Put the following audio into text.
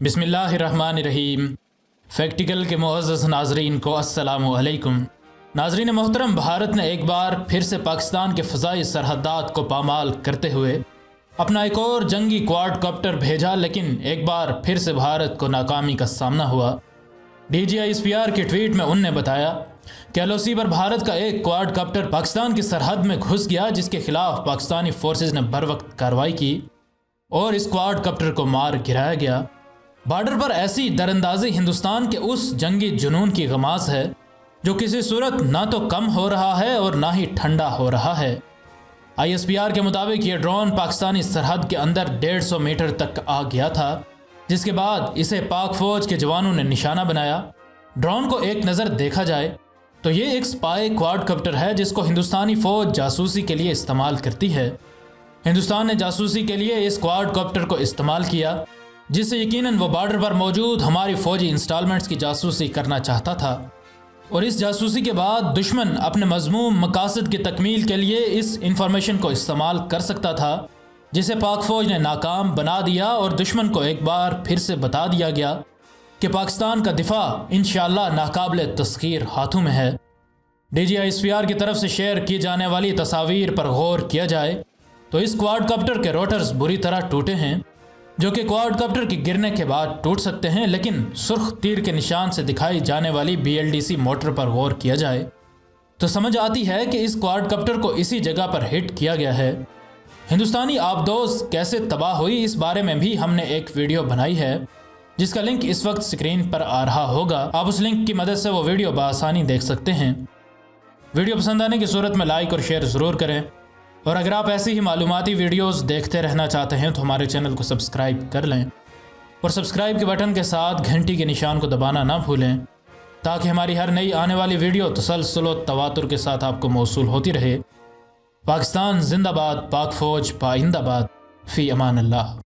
بسم اللہ الرحمن الرحیم۔ فیکٹیکل کے معزز ناظرین کو السلام علیکم۔ ناظرین محترم، بھارت نے ایک بار پھر سے پاکستان کے فضائی سرحدات کو پامال کرتے ہوئے اپنا ایک اور جنگی کوارڈ کاپٹر بھیجا، لیکن ایک بار پھر سے بھارت کو ناکامی کا سامنا ہوا۔ D G I S P R کے ٹویٹ میں ان نے بتایا کہ ایل او سی پر بھارت کا ایک کوارڈ کاپٹر پاکستان کی سرحد میں گھس گیا، جس کے خلاف پاکستانی فورسز نے بر وقت کارروائی کی اور اس کوارڈ کاپٹر کو مار گرایا گیا۔ بارڈر پر ایسی دراندازی ہندوستان کے اس جنگی جنون کی غماز ہے جو کسی صورت نہ تو کم ہو رہا ہے اور نہ ہی ٹھنڈا ہو رہا ہے۔ آئی ایس پی آر کے مطابق یہ ڈرون پاکستانی سرحد کے اندر ڈیڑھ سو میٹر تک آ گیا تھا، جس کے بعد اسے پاک فوج کے جوانوں نے نشانہ بنایا۔ ڈرون کو ایک نظر دیکھا جائے تو یہ ایک سپائی کوارڈ کپٹر ہے جس کو ہندوستانی فوج جاسوسی کے لیے استعمال کرتی ہے۔ ہندوستان نے جاسوسی کے لیے اس کوارڈ کاپٹر کو استعمال کیا۔ جس سے یقیناً وہ بارڈر پر موجود ہماری فوجی انسٹالمنٹس کی جاسوسی کرنا چاہتا تھا۔ اور اس جاسوسی کے بعد دشمن اپنے مضموم مقاصد کی تکمیل کے لیے اس انفارمیشن کو استعمال کر سکتا تھا، جسے پاک فوج نے ناکام بنا دیا اور دشمن کو ایک بار پھر سے بتا دیا گیا کہ پاکستان کا دفاع انشاءاللہ ناقابل تسخیر ہاتھوں میں ہے۔ D G I S P R کی طرف سے شیئر کی جانے والی تصاویر پر غور کیا جائے تو اس کوارڈ کاپٹر کے روٹرز بری طرح ٹوٹے ہیں۔ جو کہ کوارڈ کاپٹر کی گرنے کے بعد ٹوٹ سکتے ہیں، لیکن سرخ تیر کے نشان سے دکھائی جانے والی B L D C motor پر غور کیا جائے تو سمجھ آتی ہے کہ اس کوارڈ کاپٹر کو اسی جگہ پر ہٹ کیا گیا ہے۔ ہندوستانی آبدوز کیسے تباہ ہوئی اس بارے میں بھی ہم نے ایک ویڈیو بنائی ہے، جس کا لنک اس وقت سکرین پر آ رہا ہوگا۔ آپ اس لنک کی مدد سے وہ ویڈیو بآسانی دیکھ سکتے ہیں۔ ویڈیو پسند آنے کی صورت میں لائک اور شیئر ضرور کریں۔ اور اگر آپ ایسی ہی معلوماتی ویڈیوز دیکھتے رہنا چاہتے ہیں تو ہمارے چینل کو سبسکرائب کر لیں اور سبسکرائب کے بٹن کے ساتھ گھنٹی کے نشان کو دبانا نہ بھولیں تاکہ ہماری ہر نئی آنے والی ویڈیو تسلسل و تواتر کے ساتھ آپ کو موصول ہوتی رہے۔ پاکستان زندہ باد، پاک فوج، پائندہ باد۔ فی امان اللہ۔